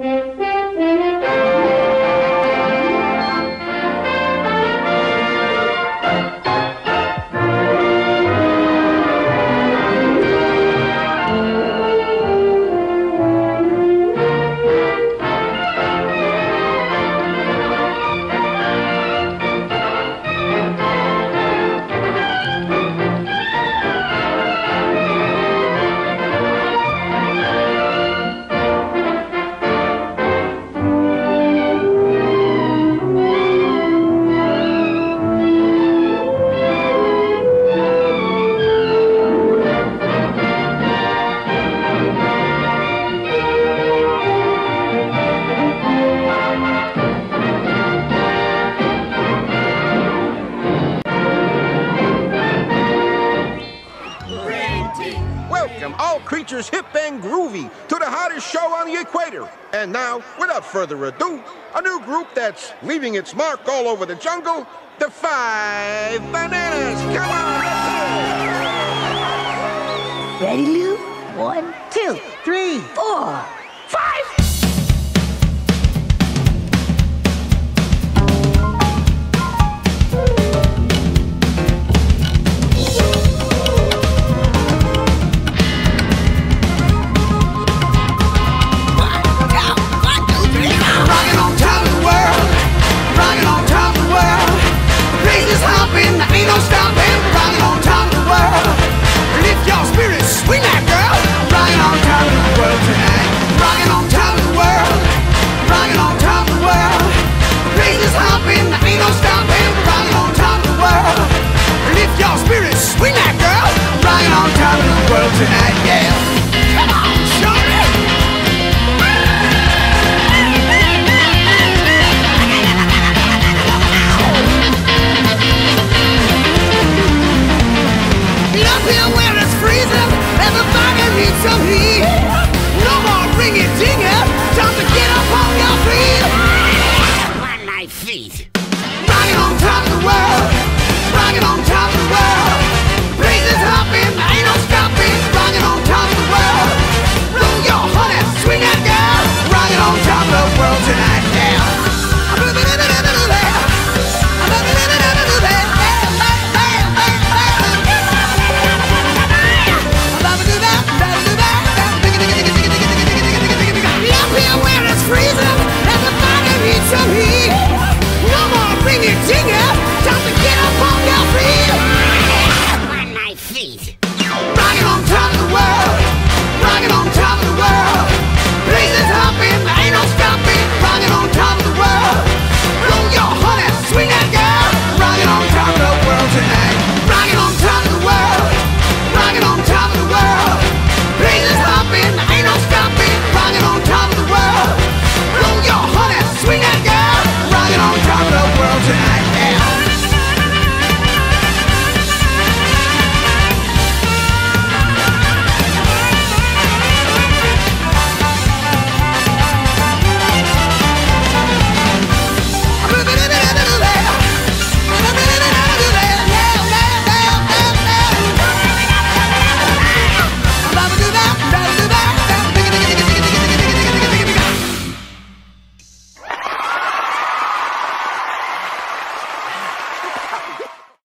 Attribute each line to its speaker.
Speaker 1: Música creatures hip and groovy to the hottest show on the equator. And now, without further ado, a new group that's leaving its mark all over the jungle, the Five Bananas. Come on,
Speaker 2: Ready, Lou? One,
Speaker 3: Ding it!